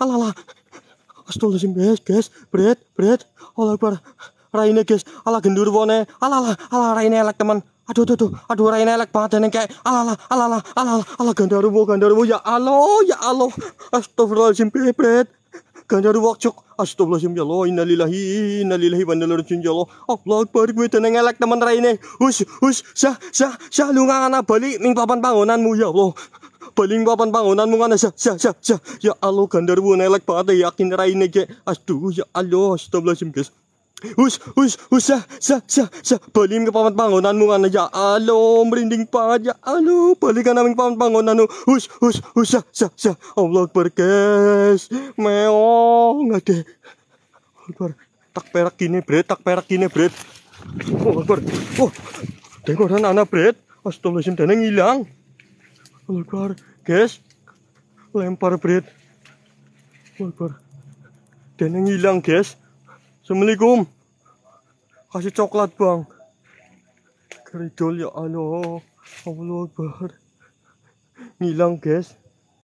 Alah, alah. Astagfirullahaladzim, guys, guys. Bret, bret. Allah Akbar. Raine, guys. Alah, gendurwone. Alah, alah, alah, Raine elek, teman. Aduh, aduh, aduh, aduh, Raine elek banget dan kayak. Alah, alah, alah, alah, alah, alah, gandarwo, gandarwo, ya Allah, ya Allah, astagfirullahaladzim, bret, gandarwo, cuk, astagfirullahaladzim, ya Allah, innalillahi, innalillahi, wa inna ilaihi ya Allah, Allah Akbar, gue dan elek teman Raine, hus, hus, sah, sah, sah, lu ngana balik, ming papan bangunanmu, ya Allah, paling papan bangunanmu ngana, sah, sah, sah, sah, ya Allah, gandarwo, elek banget, yakin Raine, ge, aduh, ya Allah, astagfirullahaladzim, guys, Hus, hus, hus, sah, sah, sah, sah. Balim ke paman bangunanmu kan ya alo, merinding banget ya alo, balik ka namin paman bangunanmu. Hus, hus, hus, sah, sah, sah. Allah Akbar, guys. Meong, ada. Akbar, tak perak gini, bret, tak perak gini, bret. Oh, Akbar. Oh, tengok dan anak, bret. Astagfirullahaladzim, dan yang hilang. Akbar, guys. Lempar. Allah Akbar. Dan yang hilang, guys. Assalamualaikum. Kasih coklat bang. Keridol ya Allah. Allah Akbar. Ngilang guys.